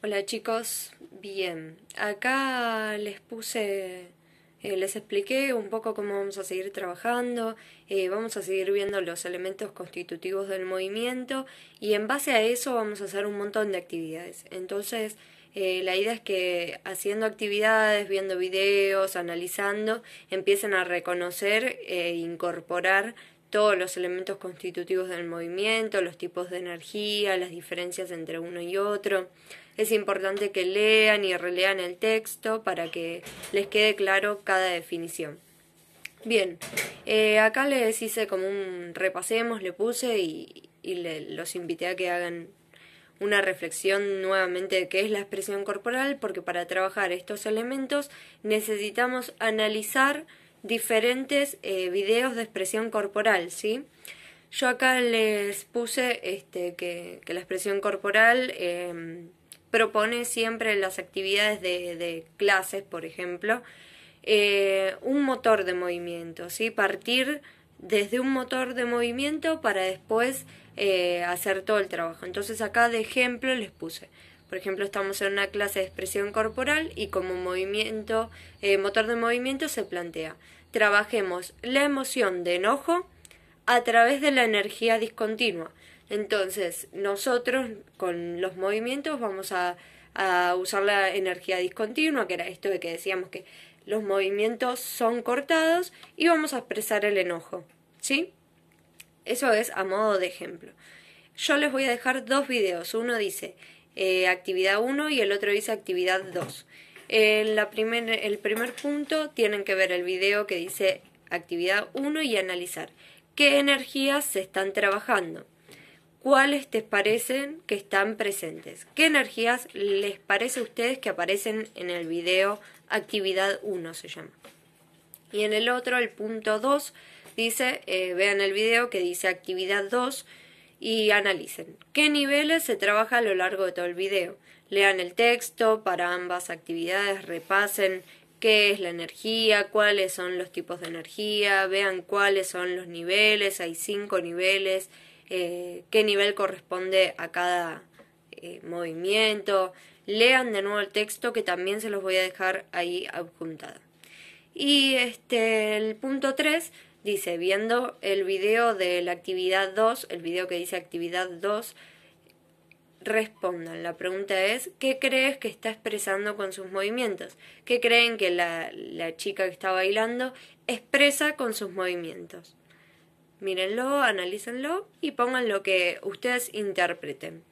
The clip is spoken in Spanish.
Hola chicos, bien, acá les puse, eh, les expliqué un poco cómo vamos a seguir trabajando, eh, vamos a seguir viendo los elementos constitutivos del movimiento y en base a eso vamos a hacer un montón de actividades. Entonces, eh, la idea es que haciendo actividades, viendo videos, analizando, empiecen a reconocer e incorporar todos los elementos constitutivos del movimiento, los tipos de energía, las diferencias entre uno y otro. Es importante que lean y relean el texto para que les quede claro cada definición. Bien, eh, acá les hice como un repasemos, le puse y, los invité a que hagan una reflexión nuevamente de qué es la expresión corporal, porque para trabajar estos elementos necesitamos analizar diferentes eh, videos de expresión corporal, ¿sí? Yo acá les puse este, que, la expresión corporal em, propone siempre en las actividades de, clases, por ejemplo, eh, un motor de movimiento, ¿sí? Partir desde un motor de movimiento para después eh, hacer todo el trabajo. Entonces acá de ejemplo les puse por ejemplo, estamos en una clase de expresión corporal y como movimiento, eh, motor de movimiento se plantea, trabajemos la emoción de enojo a través de la energía discontinua. Entonces, nosotros con los movimientos vamos a, a usar la energía discontinua, que era esto de que decíamos que los movimientos son cortados y vamos a expresar el enojo. ¿Sí? Eso es a modo de ejemplo. Yo les voy a dejar dos videos. Uno dice eh, actividad 1 y el otro dice actividad 2. En la primer, el primer punto tienen que ver el video que dice actividad 1 y analizar qué energías se están trabajando, cuáles te parecen que están presentes, qué energías les parece a ustedes que aparecen en el video actividad 1 se llama. Y en el otro, el punto 2, dice, eh, vean el video que dice actividad 2, y analicen qué niveles se trabaja a lo largo de todo el video. Lean el texto para ambas actividades, repasen qué es la energía, cuáles son los tipos de energía, vean cuáles son los niveles, hay cinco niveles, eh, qué nivel corresponde a cada eh, movimiento. Lean de nuevo el texto que también se los voy a dejar ahí adjuntado. Y este el punto 3 Dice, viendo el video de la actividad 2, el video que dice actividad 2, respondan. La pregunta es, ¿qué crees que está expresando con sus movimientos? ¿Qué creen que la, la chica que está bailando expresa con sus movimientos? Mírenlo, analícenlo y pongan lo que ustedes interpreten.